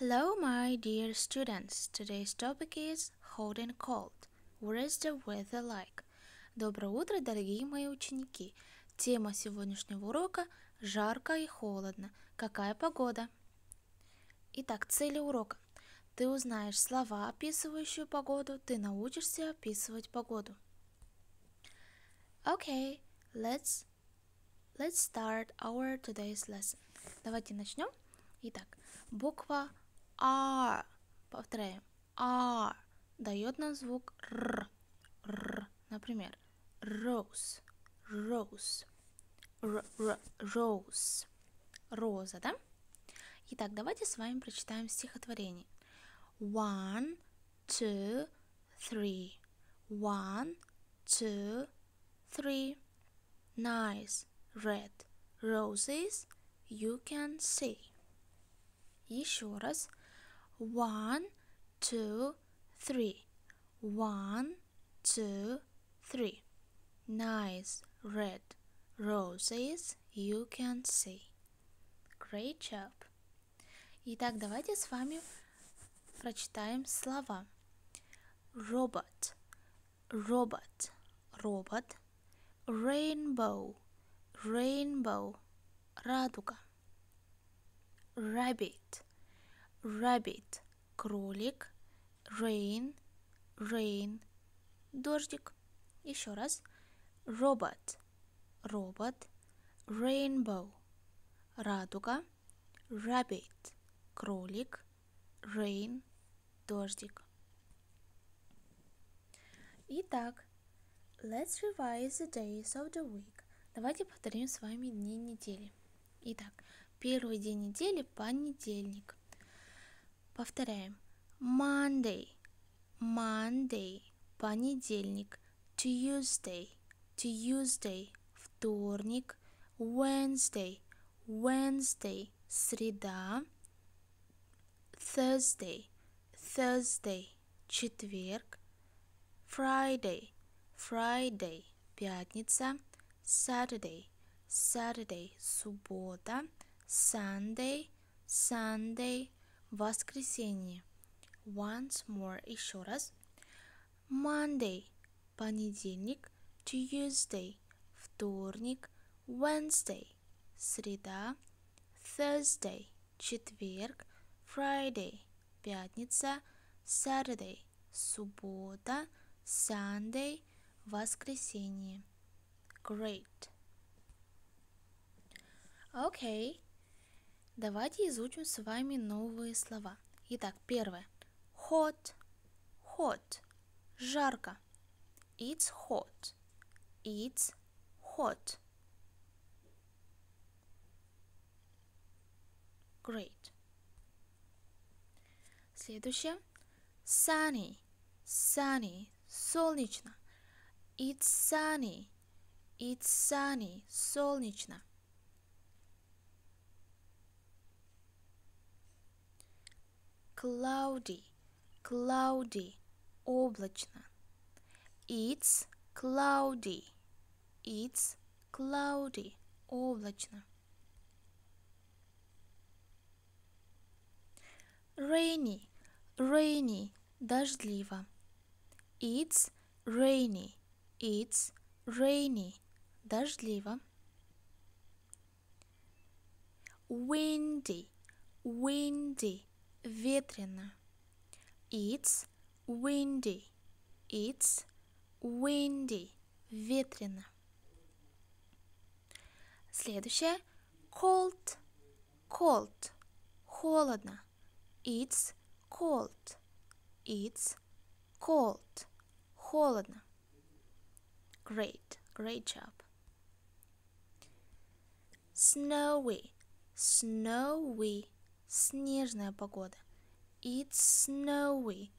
Hello, my dear students. Today's topic is hot and cold. What is the weather like? Доброе утро, дорогие мои ученики. Тема сегодняшнего урока – жарко и холодно. Какая погода? Итак, цели урока. Ты узнаешь слова, описывающие погоду, ты научишься описывать погоду. Okay, let's, let's start our today's lesson. Давайте начнем. Итак, буква R. Повторяем. R дает нам звук Р. Р. Например, rose, rose, р, rose, роза, да? Итак, давайте с вами прочитаем стихотворение. One, two, three. One, two, three. Nice red roses you can see. Еще раз. One, two, three. One, two, three. Nice red roses you can see. Great job. Итак, давайте с вами прочитаем слова. Робот, робот, робот. Rainbow, rainbow, радуга. Rabbit, rabbit, кролик. Rain, rain, дождик. Еще раз. Робот, робот. Rainbow, радуга. Rabbit, кролик. Rain, дождик. Итак, let's revise the days of the week. Давайте повторим с вами дни недели. Итак, первый день недели – понедельник. Повторяем. Monday, Monday, понедельник. Tuesday, Tuesday, вторник. Wednesday, Wednesday, среда. Thursday, Thursday, четверг. Friday, Friday, пятница. Saturday, Saturday, суббота. Sunday, Sunday, воскресенье. Once more, еще раз. Monday, понедельник. Tuesday, вторник. Wednesday, среда. Thursday, четверг. Friday, пятница. Saturday, суббота. Sunday, воскресенье. Great. Окей. Okay. Давайте изучим с вами новые слова. Итак, первое. Hot. Hot. Жарко. It's hot. It's hot. Great. Следующее. Sunny. Sunny. Солнечно. It's sunny. It's sunny. Солнечно. Cloudy. Cloudy. Облачно. It's cloudy. It's cloudy. Облачно. Rainy. Rainy. Дождливо. It's rainy. It's rainy. Дождливо. Windy. Windy. Ветрено. It's windy. It's windy. Ветрено. Следующее. Cold. Cold. Холодно. It's cold. It's cold. Холодно. Great. Great job. Snowy. Snowy. Снежная погода. It's snowy.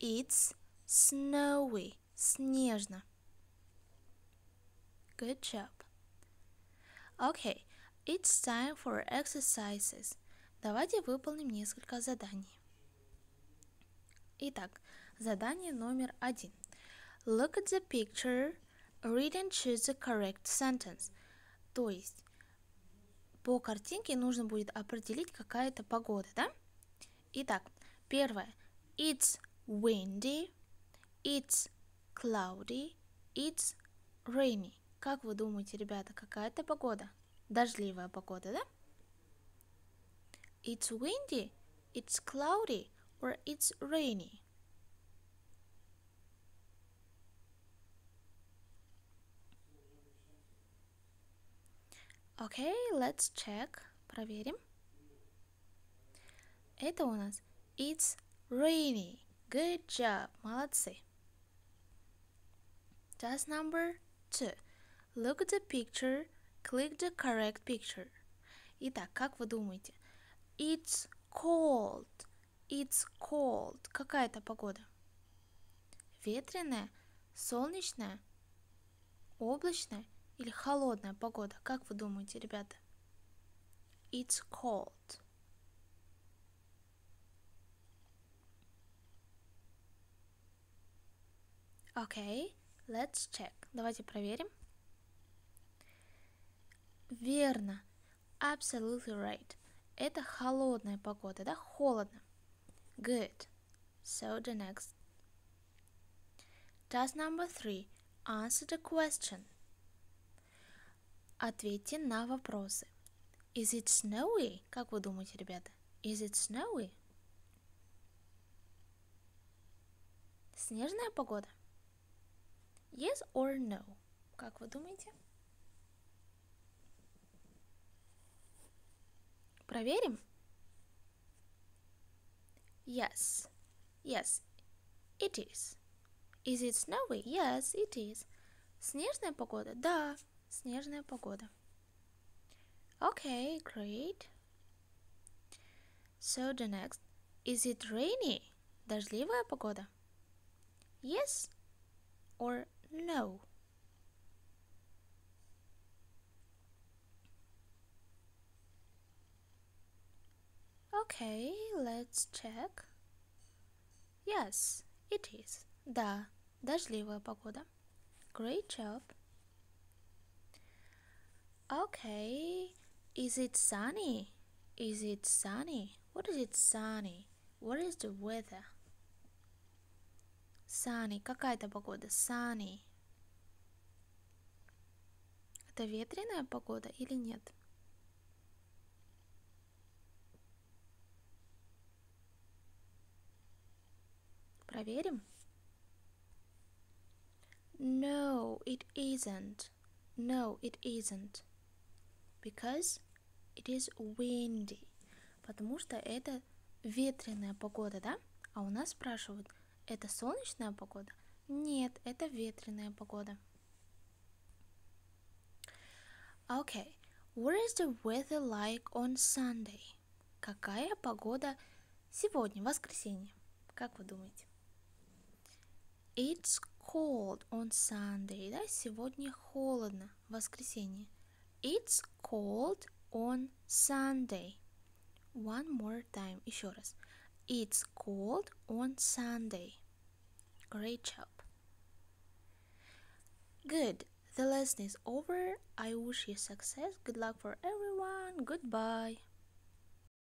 It's snowy. Снежно. Good job. Okay, it's time for exercises. Давайте выполним несколько заданий. Итак, задание номер один. Look at the picture, read and choose the correct sentence. То есть, по картинке нужно будет определить какая-то погода, да? Итак, первое. It's windy. It's cloudy. It's rainy. Как вы думаете, ребята, какая это погода? Дождливая погода, да? It's windy. It's cloudy. Or it's rainy. Окей, okay, let's check. Проверим. Это у нас It's rainy. Good job. Молодцы. Task number two. Look at the picture. Click the correct picture. Итак, как вы думаете? It's cold. It's cold. Какая это погода? Ветреная, солнечная, облачная или холодная погода? Как вы думаете, ребята? It's cold. Okay, let's check. Давайте проверим. Верно. Absolutely right. Это холодная погода, да? Холодно. Good. So the next. Task number three. Answer the question. Ответьте на вопросы. Is it snowy? Как вы думаете, ребята? Is it snowy? Снежная погода? Yes or no? Как вы думаете? Проверим? Yes. Yes, it is. Is it snowy? Yes, it is. Снежная погода? Да, снежная погода. Okay, great. So the next. Is it rainy? Дождливая погода? Yes or no? Okay, let's check. Yes, it is. Да, дождливая погода. Great job. Okay, is it sunny? Is it sunny? What is it sunny? What is the weather? Sunny. Какая это погода? Sunny. Это ветреная погода или нет? Проверим. No, it isn't. No, it isn't. Because it is windy. Потому что это ветреная погода, да? А у нас спрашивают, это солнечная погода? Нет, это ветреная погода. Okay, what is the weather like on Sunday? Какая погода сегодня, воскресенье? Как вы думаете? It's cold on Sunday. Да, сегодня холодно. Воскресенье. It's cold on Sunday. One more time. Еще раз. It's cold on Sunday. Great job. Good. The lesson is over. I wish you success. Good luck for everyone. Goodbye.